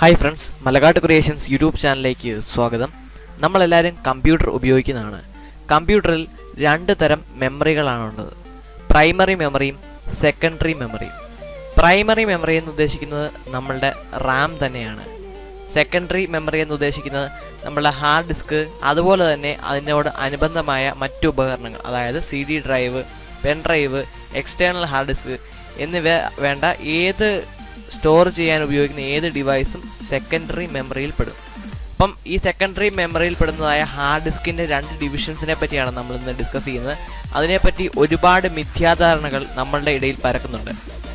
Hi friends Malakat creations YouTube ചാനലിലേക്ക് സ്വാഗതം. നമ്മളെല്ലാവരും കമ്പ്യൂട്ടർ ഉപയോഗിക്കുന്നതാണ്. കമ്പ്യൂട്ടറിൽ രണ്ട് തരം മെമ്മറികളാണുള്ളത്. പ്രൈമറി മെമ്മറിയും സെക്കൻഡറി മെമ്മറിയും. പ്രൈമറി മെമ്മറി എന്ന് ഉദ്ദേശിക്കുന്നത് നമ്മളുടെ റാം തന്നെയാണ്. സെക്കൻഡറി മെമ്മറി എന്ന് ഉദ്ദേശിക്കുന്നത് നമ്മളുടെ ഹാർഡ് ഡിസ്ക് അതുപോലെ തന്നെ അതിനോട് അനുബന്ധമായ മറ്റു ഉപകരണങ്ങൾ അതായത് C drive pen drive external hard disk എന്നിവ വേണ്ട ഏത് സ്റ്റോർ ചെയ്യാൻ ഉപയോഗിക്കുന്ന ഏത് ഡിവൈസും സെക്കൻഡറി മെമ്മറിയിൽ പെടും. അപ്പം ഈ സെക്കൻഡറി മെമ്മറിയിൽ പെടുന്നതായ ഹാർഡ് ഡിസ്കിന്റെ രണ്ട് ഡിവിഷൻസിനെ പറ്റിയാണ് നമ്മൾ ഇന്ന് ഡിസ്കസ് ചെയ്യുന്നത്. അതിനെപ്പറ്റി ഒരുപാട് മിഥ്യാധാരണകൾ നമ്മളുടെ ഇടയിൽ പരക്കുന്നുണ്ട്.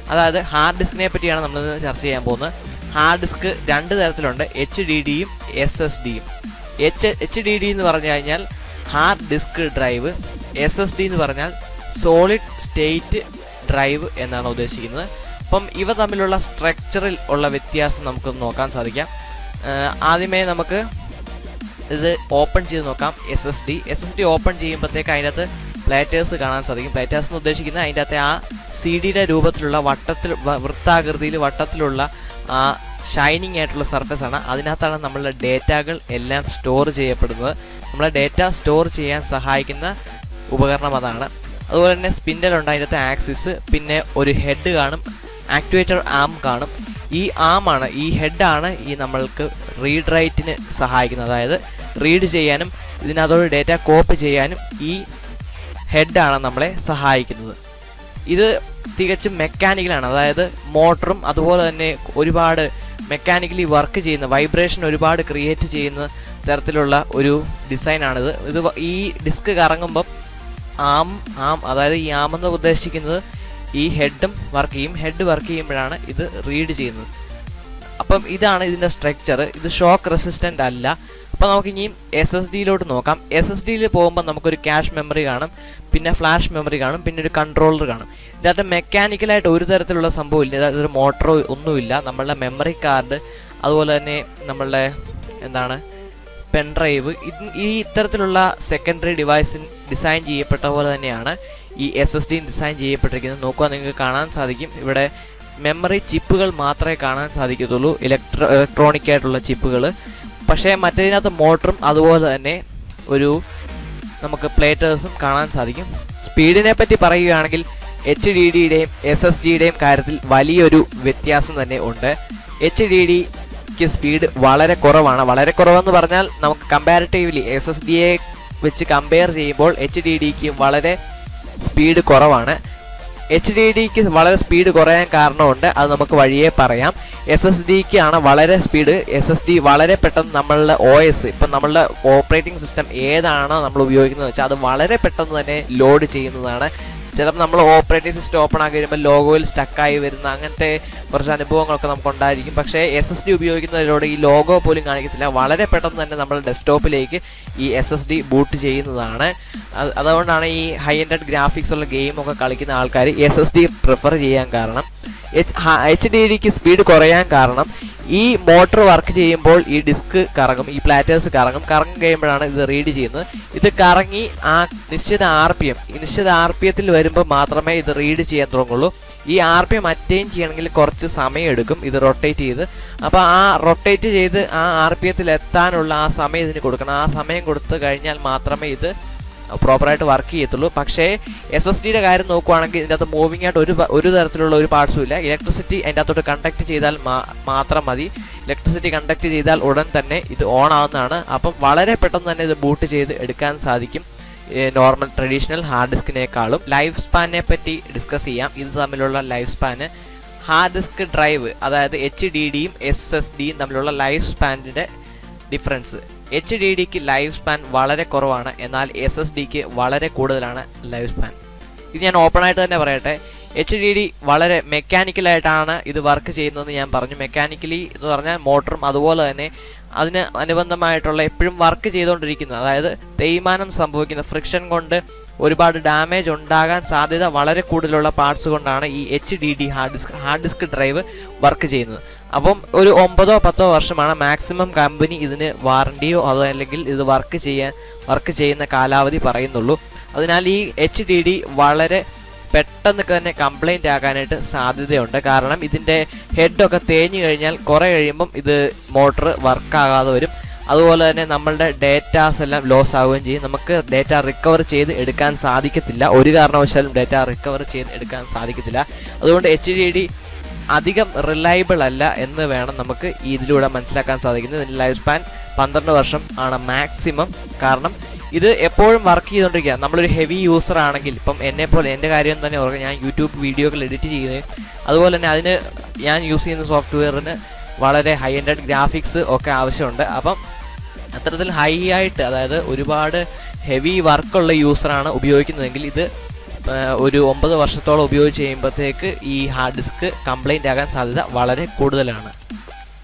അതായത് ഹാർഡ് ഡിസ്കിനെ പറ്റിയാണ് നമ്മൾ ഇന്ന് ചർച്ച ചെയ്യാൻ പോകുന്നത്. ഹാർഡ് ഡിസ്ക് രണ്ട് തരത്തിലുണ്ട്. എച്ച് ഡി ഡിയും എസ് എസ് ഡിയും എച്ച് എച്ച് ഡി ഡി എന്ന് പറഞ്ഞു കഴിഞ്ഞാൽ hard disk drive S S D എന്ന് പറഞ്ഞാൽ സോളിഡ് സ്റ്റേറ്റ് ഡ്രൈവ് എന്നാണ് ഉദ്ദേശിക്കുന്നത്. അപ്പം ഇവ തമ്മിലുള്ള സ്ട്രക്ചറിൽ ഉള്ള വ്യത്യാസം നമുക്ക് നോക്കാൻ സാധിക്കാം. ആദ്യമേ നമുക്ക് ഇത് ഓപ്പൺ ചെയ്ത് നോക്കാം S S D S S D open ചെയ്യുമ്പോഴത്തേക്ക് അതിനകത്ത് പ്ലേറ്റേഴ്സ് കാണാൻ സാധിക്കും. പ്ലേറ്റേഴ്സ് എന്ന് ഉദ്ദേശിക്കുന്നത് അതിന്റെ അകത്തെ ആ സി ഡിയുടെ രൂപത്തിലുള്ള വട്ടത്തിൽ വൃത്താകൃതിയിൽ വട്ടത്തിലുള്ള ആ ഷൈനിങ് ആയിട്ടുള്ള സർഫസ് ആണ്. അതിനകത്താണ് നമ്മളുടെ ഡേറ്റകൾ എല്ലാം സ്റ്റോർ ചെയ്യപ്പെടുന്നത്. നമ്മളെ ഡേറ്റ സ്റ്റോർ ചെയ്യാൻ സഹായിക്കുന്ന ഉപകരണം അതാണ്. അതുപോലെ തന്നെ സ്പിൻഡൽ ഉണ്ട് അതിനകത്ത് ആക്സിസ് പിന്നെ ഒരു ഹെഡ് കാണും. ആക്ടിവേറ്റർ ആം കാണും. ഈ ആമാണ് ഈ ഹെഡാണ് ഈ നമ്മൾക്ക് റീഡ് റൈറ്റിന് സഹായിക്കുന്നത്. അതായത് റീഡ് ചെയ്യാനും ഇതിനകത്തോട് ഡേറ്റ കോപ്പി ചെയ്യാനും ഈ ഹെഡാണ് നമ്മളെ സഹായിക്കുന്നത്. ഇത് തികച്ചും മെക്കാനിക്കലാണ്. അതായത് മോട്ടറും അതുപോലെ തന്നെ ഒരുപാട് മെക്കാനിക്കലി വർക്ക് ചെയ്യുന്ന വൈബ്രേഷൻ ഒരുപാട് ക്രിയേറ്റ് ചെയ്യുന്ന തരത്തിലുള്ള ഒരു ഡിസൈനാണിത്. ഇത് ഈ ഡിസ്ക് കറങ്ങുമ്പം ആം ആം അതായത് ഈ ആം എന്ന് ഉദ്ദേശിക്കുന്നത് ഈ ഹെഡും വർക്ക് ചെയ്യും ഹെഡ് വർക്ക് ചെയ്യുമ്പോഴാണ് ഇത് റീഡ് ചെയ്യുന്നത്. അപ്പം ഇതാണ് ഇതിന്റെ സ്ട്രക്ചർ ഇത് ഷോക്ക് റെസിസ്റ്റന്റ് അല്ല. അപ്പോൾ നമുക്ക് ഇനിയും എസ് എസ് ഡിയിലോട്ട് നോക്കാം. എസ് എസ് ഡിയിൽ പോകുമ്പോൾ നമുക്കൊരു ക്യാഷ് മെമ്മറി കാണും പിന്നെ ഫ്ലാഷ് മെമ്മറി കാണും പിന്നെ ഒരു കൺട്രോളർ കാണും. ഇതിനകത്ത് മെക്കാനിക്കലായിട്ട് ഒരു തരത്തിലുള്ള സംഭവമില്ല അതായത് ഒരു മോട്ടറോ ഒന്നുമില്ല. നമ്മളുടെ മെമ്മറി കാർഡ് അതുപോലെ തന്നെ നമ്മളുടെ എന്താണ് പെൻഡ്രൈവ് ഈ ഇത്തരത്തിലുള്ള സെക്കൻഡറി ഡിവൈസിൻ ഡിസൈൻ ചെയ്യപ്പെട്ട പോലെ തന്നെയാണ് ഈ എസ് എസ് ഡി ഡിസൈൻ ചെയ്യപ്പെട്ടിരിക്കുന്നത് നോക്കുക നിങ്ങൾക്ക് കാണാൻ സാധിക്കും. ഇവിടെ മെമ്മറി ചിപ്പുകൾ മാത്രമേ കാണാൻ സാധിക്കത്തുള്ളൂ ഇലക്ട്രോ ഇലക്ട്രോണിക് ആയിട്ടുള്ള ചിപ്പുകൾ പക്ഷേ മറ്റേതിനകത്ത് മോട്ടറും അതുപോലെ തന്നെ ഒരു നമുക്ക് പ്ലേറ്റേഴ്സും കാണാൻ സാധിക്കും. സ്പീഡിനെ പറ്റി പറയുകയാണെങ്കിൽ എച്ച് ഡി ഡിയുടെയും എസ് എസ് ഡിയുടെയും കാര്യത്തിൽ വലിയൊരു വ്യത്യാസം തന്നെ ഉണ്ട്. എച്ച് ഡി ഡിക്ക് സ്പീഡ് വളരെ കുറവാണ്. വളരെ കുറവെന്ന് പറഞ്ഞാൽ നമുക്ക് കമ്പാരിറ്റീവ്ലി എസ് എസ് ഡിയെ വെച്ച് കമ്പയർ ചെയ്യുമ്പോൾ എച്ച് ഡി ഡിക്ക് വളരെ സ്പീഡ് കുറവാണ്. എച്ച് ഡി ഡിക്ക് വളരെ സ്പീഡ് കുറയാൻ കാരണമുണ്ട്. അത് നമുക്ക് വഴിയേ പറയാം. എസ് എസ് ഡിക്ക് ആണ് വളരെ സ്പീഡ്. എസ് എസ് ഡി വളരെ പെട്ടെന്ന് നമ്മളുടെ ഒ എസ് ഇപ്പം നമ്മളുടെ ഓപ്പറേറ്റിംഗ് സിസ്റ്റം ഏതാണോ നമ്മൾ ഉപയോഗിക്കുന്നത് വെച്ചാൽ അത് വളരെ പെട്ടെന്ന് തന്നെ ലോഡ് ചെയ്യുന്നതാണ്. ചിലപ്പോൾ നമ്മൾ ഓപ്പറേറ്റിംഗ് സിസ്റ്റം ഓപ്പൺ ആക്കി വരുമ്പോൾ ലോഗോയിൽ സ്റ്റക്കായി വരുന്ന അങ്ങനത്തെ കുറച്ച് അനുഭവങ്ങളൊക്കെ നമുക്ക് ഉണ്ടായിരിക്കും. പക്ഷേ എസ് എസ് ഡി ഉപയോഗിക്കുന്നതിലൂടെ ഈ ലോഗോ പോലും കാണിക്കത്തില്ല. വളരെ പെട്ടെന്ന് തന്നെ നമ്മൾ ഡെസ്ക്ടോപ്പിലേക്ക് ഈ എസ് എസ് ഡി ബൂട്ട് ചെയ്യുന്നതാണ്. അതുകൊണ്ടാണ് ഈ ഹൈ എൻഡഡ് ഗ്രാഫിക്സ് ഉള്ള ഗെയിമൊക്കെ കളിക്കുന്ന ആൾക്കാർ എസ് എസ് ഡി പ്രിഫർ ചെയ്യാൻ കാരണം. എച്ച് ഡി ഡിക്ക് സ്പീഡ് കുറയാൻ കാരണം ഈ മോട്ടോർ വർക്ക് ചെയ്യുമ്പോൾ ഈ ഡിസ്ക് കറങ്ങും ഈ പ്ലാറ്റേഴ്സ് കറങ്ങും. കറങ്ങി കഴിയുമ്പോഴാണ് ഇത് റീഡ് ചെയ്യുന്നത്. ഇത് കറങ്ങി ആ നിശ്ചിത ആർ പി എം നിശ്ചിത ആർ പി എത്തിൽ വരുമ്പോൾ മാത്രമേ ഇത് റീഡ് ചെയ്യാൻ തുടങ്ങുള്ളൂ. ഈ ആർ പി എം അറ്റൈൻ ചെയ്യണമെങ്കിൽ കുറച്ച് സമയം എടുക്കും ഇത് റൊട്ടേറ്റ് ചെയ്ത്. അപ്പോൾ ആ റൊട്ടേറ്റ് ചെയ്ത് ആ ആർ പി എത്തിൽ എത്താനുള്ള ആ സമയം ഇതിന് കൊടുക്കണം. ആ സമയം കൊടുത്തു കഴിഞ്ഞാൽ മാത്രമേ ഇത് പ്രോപ്പറായിട്ട് വർക്ക് ചെയ്യത്തുള്ളൂ. പക്ഷേ എസ് എസ് ഡിയുടെ കാര്യം നോക്കുവാണെങ്കിൽ ഇതിന്റെ അകത്ത് മൂവിങ് ആയിട്ട് ഒരു ഒരു തരത്തിലുള്ള ഒരു പാർട്സും ഇല്ല. ഇലക്ട്രിസിറ്റി അതിന്റെ അകത്തോട്ട് കണ്ടക്ട് ചെയ്താൽ മാത്രം മതി. ഇലക്ട്രിസിറ്റി കണ്ടക്ട് ചെയ്താൽ ഉടൻ തന്നെ ഇത് ഓൺ ആവുന്നതാണ്. അപ്പം വളരെ പെട്ടെന്ന് തന്നെ ഇത് ബൂട്ട് ചെയ്ത് എടുക്കാൻ സാധിക്കും. നോർമൽ ട്രഡീഷണൽ ഹാർഡ് ഡിസ്കിനേക്കാളും ലൈഫ് സ്പാനെ പറ്റി ഡിസ്കസ് ചെയ്യാം. ഇത് തമ്മിലുള്ള ലൈഫ് സ്പാന് ഹാർഡ് ഡിസ്ക് ഡ്രൈവ് അതായത് എച്ച് ഡി ഡിയും എസ് എസ് ഡിയും തമ്മിലുള്ള ലൈഫ് സ്പാനിന്റെ ഡിഫറൻസ് എച്ച് ഡി ഡിക്ക് ലൈഫ് സ്പാൻ വളരെ കുറവാണ്. എന്നാൽ എസ് എസ് ഡിക്ക് വളരെ കൂടുതലാണ് ലൈഫ് സ്പാൻ ഇത് ഞാൻ ഓപ്പൺ ആയിട്ട് തന്നെ പറയട്ടെ. എച്ച് ഡി ഡി വളരെ മെക്കാനിക്കലായിട്ടാണ് ഇത് വർക്ക് ചെയ്യുന്നതെന്ന് ഞാൻ പറഞ്ഞു. മെക്കാനിക്കലി എന്ന് പറഞ്ഞാൽ മോട്ടറും അതുപോലെ തന്നെ അതിന് അനുബന്ധമായിട്ടുള്ള എപ്പോഴും വർക്ക് ചെയ്തുകൊണ്ടിരിക്കുന്നത് അതായത് തേയ്മാനം സംഭവിക്കുന്ന ഫ്രിക്ഷൻ കൊണ്ട് ഒരുപാട് ഡാമേജ് ഉണ്ടാകാൻ സാധ്യത വളരെ കൂടുതലുള്ള പാർട്സ് കൊണ്ടാണ് ഈ H D D hard disk hard disk drive work ചെയ്യുന്നത്. അപ്പം ഒരു ഒമ്പതോ പത്തോ വർഷമാണ് മാക്സിമം കമ്പനി ഇതിന് വാറണ്ടിയോ അതല്ലെങ്കിൽ ഇത് വർക്ക് ചെയ്യാൻ വർക്ക് ചെയ്യുന്ന കാലാവധി പറയുന്നുള്ളൂ. അതിനാൽ ഈ എച്ച് ഡി ഡി വളരെ പെട്ടെന്ന് തന്നെ കംപ്ലൈന്റ് ആകാനായിട്ട് സാധ്യതയുണ്ട്. കാരണം ഇതിന്റെ ഹെഡൊക്കെ തേഞ്ഞു കഴിഞ്ഞാൽ കുറേ കഴിയുമ്പം ഇത് മോട്ടർ വർക്കാകാതെ വരും. അതുപോലെ തന്നെ നമ്മളുടെ ഡേറ്റാസ് എല്ലാം ലോസ് ആവുകയും ചെയ്യും. നമുക്ക് ഡേറ്റ റിക്കവർ ചെയ്ത് എടുക്കാൻ സാധിക്കത്തില്ല. ഒരു കാരണവശാലും ഡേറ്റ റിക്കവർ ചെയ്ത് എടുക്കാൻ സാധിക്കത്തില്ല. അതുകൊണ്ട് എച്ച് ഡി ഡി അധികം റിലയബിൾ അല്ല എന്ന് വേണം നമുക്ക് ഇതിലൂടെ മനസ്സിലാക്കാൻ സാധിക്കുന്നത്. ഇതിന്റെ ലൈഫ് സ്പാൻ പന്ത്രണ്ട് വർഷം ആണ് മാക്സിമം കാരണം ഇത് എപ്പോഴും വർക്ക് ചെയ്തുകൊണ്ടിരിക്കുക നമ്മളൊരു ഹെവി യൂസർ ആണെങ്കിൽ ഇപ്പം എന്നെ പോലെ എന്റെ കാര്യം തന്നെ ഓർക്കുക ഞാൻ യൂട്യൂബ് വീഡിയോകൾ എഡിറ്റ് ചെയ്യുകയും അതുപോലെ തന്നെ അതിന് ഞാൻ യൂസ് ചെയ്യുന്ന സോഫ്റ്റ്വെയറിന് വളരെ ഹൈ എൻഡ് ഗ്രാഫിക്സ് ഒക്കെ ആവശ്യമുണ്ട്. അപ്പം അത്തരത്തിൽ ഹൈ ആയിട്ട് അതായത് ഒരുപാട് ഹെവി വർക്കുള്ള യൂസറാണ് ഉപയോഗിക്കുന്നതെങ്കിൽ ഇത് ഒരു ഒമ്പത് വർഷത്തോളം ഉപയോഗിച്ച് കഴിയുമ്പോഴത്തേക്ക് ഈ ഹാർഡ് ഡിസ്ക് കംപ്ലൈന്റ് ആകാൻ സാധ്യത വളരെ കൂടുതലാണ്.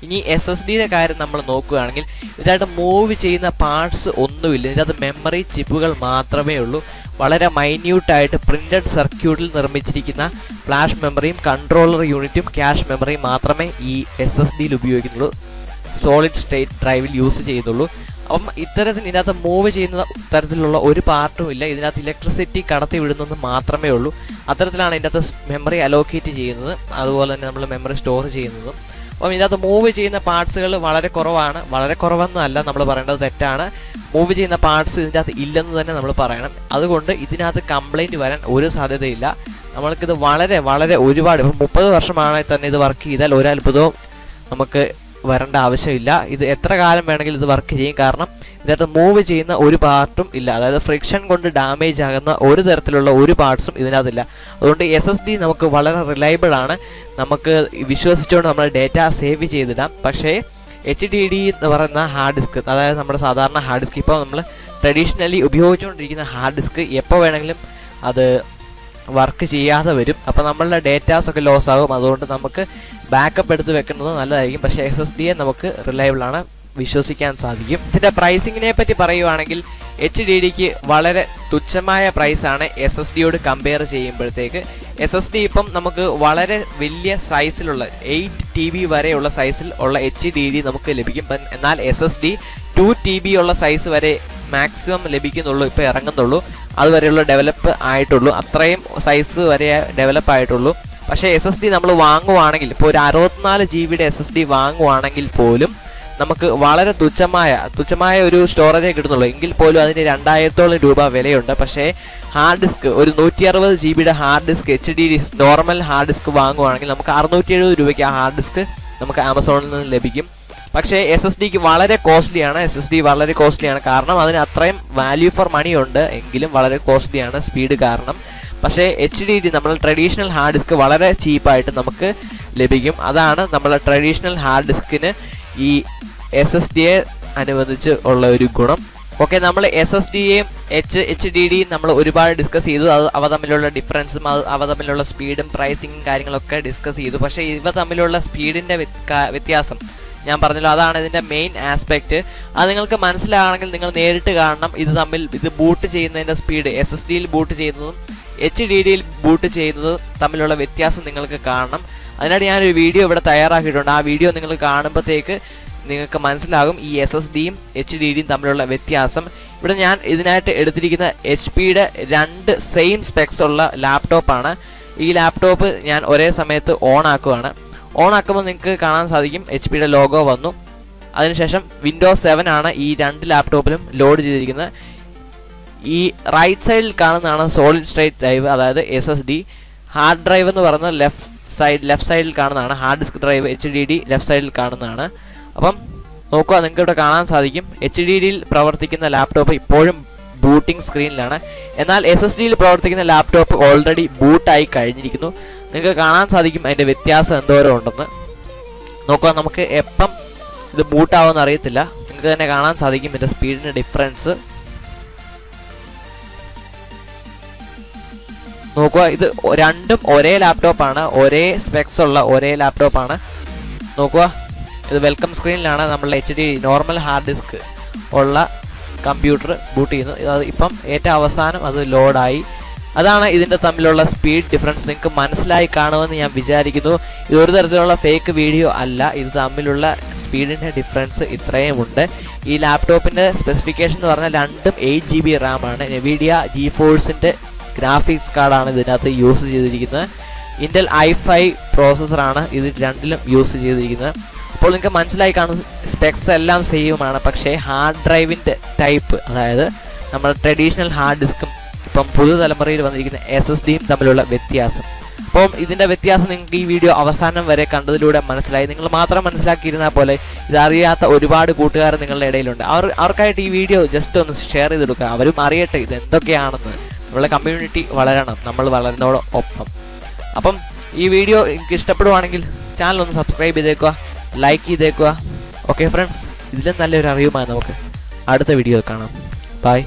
ഇനി എസ് എസ് ഡിയുടെ കാര്യം നമ്മൾ നോക്കുകയാണെങ്കിൽ ഇതായിട്ട് മൂവ് ചെയ്യുന്ന പാർട്സ് ഒന്നുമില്ല. ഇതിനകത്ത് മെമ്മറി ചിപ്പുകൾ മാത്രമേ ഉള്ളൂ. വളരെ മൈന്യൂട്ടായിട്ട് പ്രിന്റഡ് സർക്യൂട്ടിൽ നിർമ്മിച്ചിരിക്കുന്ന ഫ്ലാഷ് മെമ്മറിയും കൺട്രോളർ യൂണിറ്റും ക്യാഷ് മെമ്മറിയും മാത്രമേ ഈ എസ് എസ് ഡിയിൽ ഉപയോഗിക്കുന്നുള്ളൂ. സോളിഡ് സ്റ്റേറ്റ് ഡ്രൈവിൽ യൂസ് ചെയ്യുന്നുള്ളൂ. അപ്പം ഇത്തരത്തിൽ ഇതിനകത്ത് മൂവ് ചെയ്യുന്ന തരത്തിലുള്ള ഒരു പാർട്ടും ഇല്ല. ഇതിനകത്ത് ഇലക്ട്രിസിറ്റി കടത്തി വിടുന്നത് മാത്രമേ ഉള്ളൂ. അത്തരത്തിലാണ് ഇതിനകത്ത് മെമ്മറി അലോക്കേറ്റ് ചെയ്യുന്നത്. അതുപോലെ തന്നെ നമ്മൾ മെമ്മറി സ്റ്റോർ ചെയ്യുന്നതും. അപ്പം ഇതിനകത്ത് മൂവ് ചെയ്യുന്ന പാർട്സുകൾ വളരെ കുറവാണ്. വളരെ കുറവെന്നല്ല നമ്മൾ പറയേണ്ടത് തെറ്റാണ്. മൂവ് ചെയ്യുന്ന പാർട്സ് ഇതിന്റെ അകത്ത് ഇല്ലെന്ന് തന്നെ നമ്മൾ പറയണം. അതുകൊണ്ട് ഇതിനകത്ത് കംപ്ലൈന്റ് വരാൻ ഒരു സാധ്യതയില്ല. നമ്മൾക്കിത് വളരെ വളരെ ഒരുപാട് ഇപ്പം മുപ്പത് വർഷമാണെങ്കിൽ തന്നെ ഇത് വർക്ക് ചെയ്താൽ ഒരത്ഭുതവും നമുക്ക് വരേണ്ട ആവശ്യമില്ല. ഇത് എത്ര കാലം വേണമെങ്കിലും ഇത് വർക്ക് ചെയ്യും. കാരണം ഇതിനകത്ത് മൂവ് ചെയ്യുന്ന ഒരു പാർട്ടും ഇല്ല. അതായത് ഫ്രിക്ഷൻ കൊണ്ട് ഡാമേജ് ആകുന്ന ഒരു തരത്തിലുള്ള ഒരു പാർട്സും ഇതിനകത്തില്ല. അതുകൊണ്ട് എസ് എസ് ഡി നമുക്ക് വളരെ റിലയബിൾ ആണ്. നമുക്ക് വിശ്വസിച്ചുകൊണ്ട് നമ്മുടെ ഡേറ്റ സേവ് ചെയ്തിടാം. പക്ഷേ എച്ച് ഡി ഡി എന്ന് പറയുന്ന ഹാർഡ് ഡിസ്ക് അതായത് നമ്മുടെ സാധാരണ ഹാർഡ് ഡിസ്ക് ഇപ്പോൾ നമ്മൾ ട്രഡീഷണലി ഉപയോഗിച്ചുകൊണ്ടിരിക്കുന്ന ഹാർഡ് ഡിസ്ക് എപ്പോൾ വേണമെങ്കിലും അത് വർക്ക് ചെയ്യാതെ വരും. അപ്പോൾ നമ്മളുടെ ഡേറ്റാസ് ഒക്കെ ലോസ് ആകും. അതുകൊണ്ട് നമുക്ക് ബാക്കപ്പ് എടുത്ത് വെക്കുന്നത് നല്ലതായിരിക്കും. പക്ഷേ എസ് എസ് ഡിയെ നമുക്ക് റിലയബിൾ ആണ്. വിശ്വസിക്കാൻ സാധിക്കും. ഇതിന്റെ പ്രൈസിങ്ങിനെ പറ്റി പറയുവാണെങ്കിൽ എച്ച് ഡി ഡിക്ക് വളരെ തുച്ഛമായ പ്രൈസാണ് എസ് എസ് ഡിയോട് കമ്പയർ ചെയ്യുമ്പോഴത്തേക്ക്. എസ് എസ് ഡി ഇപ്പം നമുക്ക് വളരെ വലിയ സൈസിലുള്ള എയ്റ്റ് ടി ബി വരെയുള്ള സൈസിൽ ഉള്ള എച്ച് ഡി ഡി നമുക്ക് ലഭിക്കും. എന്നാൽ S S D two TB B ഉള്ള സൈസ് വരെ മാക്സിമം ലഭിക്കുന്നുള്ളൂ ഇപ്പോൾ ഇറങ്ങുന്നുള്ളൂ. അതുവരെയുള്ള ഡെവലപ്പ് ആയിട്ടുള്ളൂ. അത്രയും സൈസ് വരെ ഡെവലപ്പ് ആയിട്ടുള്ളൂ. പക്ഷേ എസ് എസ് ഡി നമ്മൾ വാങ്ങുവാണെങ്കിൽ ഇപ്പോൾ ഒരു അറുപത്തിനാല് ജി ബിയുടെ എസ് എസ് ഡി വാങ്ങുവാണെങ്കിൽ പോലും നമുക്ക് വളരെ തുച്ഛമായ തുച്ഛമായ ഒരു സ്റ്റോറേജേ കിട്ടുന്നുള്ളൂ. എങ്കിൽ പോലും അതിന് രണ്ടായിരത്തോളം രൂപ വിലയുണ്ട്. പക്ഷേ ഹാർഡ് ഡിസ്ക് ഒരു നൂറ്റി അറുപത് ജി ബിയുടെ hard disk H D normal hard disk വാങ്ങുവാണെങ്കിൽ നമുക്ക് അറുന്നൂറ്റി എഴുപത് രൂപയ്ക്ക് ആ ഹാർഡ് ഡിസ്ക് നമുക്ക് ആമസോണിൽ നിന്ന് ലഭിക്കും. പക്ഷേ എസ് എസ് ഡിക്ക് വളരെ കോസ്റ്റ്ലിയാണ് എസ് എസ് ഡി വളരെ കോസ്റ്റ്ലിയാണ് കാരണം അതിന് അത്രയും വാല്യൂ ഫോർ മണി ഉണ്ട്. എങ്കിലും വളരെ കോസ്റ്റ്ലിയാണ് സ്പീഡ് കാരണം. പക്ഷേ എച്ച് ഡി ഡി നമ്മൾ ട്രഡീഷണൽ ഹാർഡ് ഡിസ്ക് വളരെ ചീപ്പായിട്ട് നമുക്ക് ലഭിക്കും. അതാണ് നമ്മൾ ട്രഡീഷണൽ ഹാർഡ് ഡിസ്കിന് ഈ എസ് എസ് ഡിയെ അനുബന്ധിച്ച് ഉള്ള ഒരു ഗുണം. ഓക്കെ നമ്മൾ എസ് എസ് ഡിയെയും എച്ച് എച്ച് ഡി ഡിയും നമ്മൾ ഒരുപാട് ഡിസ്കസ് ചെയ്തു. അത് അവ തമ്മിലുള്ള ഡിഫറൻസും അവ തമ്മിലുള്ള സ്പീഡും പ്രൈസിങ്ങും കാര്യങ്ങളൊക്കെ ഡിസ്കസ് ചെയ്തു. പക്ഷേ ഇവ തമ്മിലുള്ള സ്പീഡിന്റെ വ്യത്യാസം ഞാൻ പറഞ്ഞല്ലോ അതാണ് ഇതിന്റെ മെയിൻ ആസ്പെക്റ്റ് അത് നിങ്ങൾക്ക് മനസ്സിലാകണമെങ്കിൽ നിങ്ങൾ നേരിട്ട് കാണണം. ഇത് തമ്മിൽ ഇത് ബൂട്ട് ചെയ്യുന്നതിന്റെ സ്പീഡ് എസ് എസ് ഡിയിൽ ബൂട്ട് ചെയ്യുന്നതും എച്ച് ഡി ഡിയിൽ ബൂട്ട് ചെയ്യുന്നതും തമ്മിലുള്ള വ്യത്യാസം നിങ്ങൾക്ക് കാണണം. അതിനായിട്ട് ഞാനൊരു വീഡിയോ ഇവിടെ തയ്യാറാക്കിയിട്ടുണ്ട്. ആ വീഡിയോ നിങ്ങൾ കാണുമ്പോഴത്തേക്ക് നിങ്ങൾക്ക് മനസ്സിലാകും ഈ എസ് എസ് ഡിയും എച്ച് ഡി ഡിയും തമ്മിലുള്ള വ്യത്യാസം. ഇവിടെ ഞാൻ ഇതിനായിട്ട് എടുത്തിരിക്കുന്ന എച്ച് പിയുടെ രണ്ട് സെയിം സ്പെക്സ് ഉള്ള ലാപ്ടോപ്പാണ് ഈ ലാപ്ടോപ്പ് ഞാൻ ഒരേ സമയത്ത് ഓൺ ആക്കുകയാണ് ഓൺ ആക്കുമ്പോൾ നിങ്ങൾക്ക് കാണാൻ സാധിക്കും എച്ച് പിയുടെ ലോഗോ വന്നു. അതിനുശേഷം വിൻഡോസ് സെവൻ ആണ് ഈ രണ്ട് ലാപ്ടോപ്പിലും ലോഡ് ചെയ്തിരിക്കുന്നത്. ഈ റൈറ്റ് സൈഡിൽ കാണുന്നതാണ് സോളിഡ് സ്റ്റേറ്റ് ഡ്രൈവ് അതായത് S S D hard drive എന്ന് പറയുന്നത് ലെഫ്റ്റ് സൈഡ് ലെഫ്റ്റ് സൈഡിൽ കാണുന്നതാണ്. Hard disk drive H D D left സൈഡിൽ കാണുന്നതാണ്. അപ്പം നോക്കുക നിങ്ങൾക്ക് ഇവിടെ കാണാൻ സാധിക്കും. എച്ച് ഡി ഡിയിൽ പ്രവർത്തിക്കുന്ന ലാപ്ടോപ്പ് ഇപ്പോഴും ബൂട്ടിംഗ് സ്ക്രീനിലാണ് എന്നാൽ എസ് എസ് ഡിയിൽ പ്രവർത്തിക്കുന്ന ലാപ്ടോപ്പ് ഓൾറെഡി ബൂട്ടായി കഴിഞ്ഞിരിക്കുന്നു. നിങ്ങൾക്ക് കാണാൻ സാധിക്കും അതിന്റെ വ്യത്യാസം എന്തോരം ഉണ്ടെന്ന്. നോക്കുക നമുക്ക് എപ്പം ഇത് ബൂട്ടാവുമെന്ന് അറിയത്തില്ല. നിങ്ങൾക്ക് തന്നെ കാണാൻ സാധിക്കും ഇതിന്റെ സ്പീഡിന്റെ ഡിഫറൻസ് നോക്കുക ഇത് രണ്ടും ഒരേ ലാപ്ടോപ്പാണ് ഒരേ സ്പെക്സ് ഉള്ള ഒരേ ലാപ്ടോപ്പാണ് നോക്കുക. ഇത് വെൽക്കം സ്ക്രീനിലാണ് നമ്മൾ H D normal hard disk ഉള്ള കമ്പ്യൂട്ടർ ബൂട്ട് ചെയ്യുന്നത്. അത് ഇപ്പം ഏറ്റവും അവസാനം അത് ലോഡായി അതാണ് ഇതിന്റെ തമ്മിലുള്ള സ്പീഡ് ഡിഫറൻസ് നിങ്ങൾക്ക് മനസ്സിലായി കാണുമെന്ന് ഞാൻ വിചാരിക്കുന്നു. ഇത് ഒരു തരത്തിലുള്ള ഫേക്ക് വീഡിയോ അല്ല. ഇത് തമ്മിലുള്ള സ്പീഡിന്റെ ഡിഫറൻസ് ഇത്രയും ഉണ്ട്. ഈ ലാപ്ടോപ്പിന്റെ സ്പെസിഫിക്കേഷൻ എന്ന് പറഞ്ഞാൽ രണ്ടും എയ്റ്റ് ജി ബി റാമാണ് നെവിഡിയ ജി ഫോഴ്സിന്റെ ഗ്രാഫിക്സ് കാർഡാണ് ഇതിനകത്ത് യൂസ് ചെയ്തിരിക്കുന്നത്. ഇന്റൽ ഐ ഫൈവ് പ്രോസസ്സറാണ് ഇത് രണ്ടിലും യൂസ് ചെയ്തിരിക്കുന്നത്. അപ്പോൾ നിങ്ങൾക്ക് മനസ്സിലായി കാണും സ്പെക്സ് എല്ലാം സെയിമാണ് പക്ഷേ ഹാർഡ് ഡ്രൈവിന്റെ ടൈപ്പ് അതായത് നമ്മുടെ ട്രഡീഷണൽ ഹാർഡ് ഡിസ്കും ഇപ്പം പുതുതലമുറയിൽ വന്നിരിക്കുന്ന എസ് എസ് ഡിയും തമ്മിലുള്ള വ്യത്യാസം. അപ്പം ഇതിന്റെ വ്യത്യാസം നിങ്ങൾക്ക് ഈ വീഡിയോ അവസാനം വരെ കണ്ടതിലൂടെ മനസ്സിലായി. നിങ്ങൾ മാത്രം മനസ്സിലാക്കിയിരുന്നാൽ പോലെ ഇതറിയാത്ത ഒരുപാട് കൂട്ടുകാർ നിങ്ങളുടെ ഇടയിലുണ്ട്. അവർ അവർക്കായിട്ട് ഈ വീഡിയോ ജസ്റ്റ് ഒന്ന് ഷെയർ ചെയ്ത് കൊടുക്കുക അവരും അറിയട്ടെ ഇത് എന്തൊക്കെയാണെന്ന്. നമ്മളെ കമ്മ്യൂണിറ്റി വളരണം. നമ്മൾ വളരുന്നതോടൊപ്പം. അപ്പം ഈ വീഡിയോ എനിക്ക് ഇഷ്ടപ്പെടുവാണെങ്കിൽ ചാനൽ ഒന്ന് സബ്സ്ക്രൈബ് ചെയ്തേക്കുക. ലൈക്ക് ചെയ്തേക്കുക. ഓക്കെ ഫ്രണ്ട്സ് ഇതിലും നല്ലൊരു അറിവുമായി നമുക്ക് അടുത്ത വീഡിയോയിൽ കാണാം. ബൈ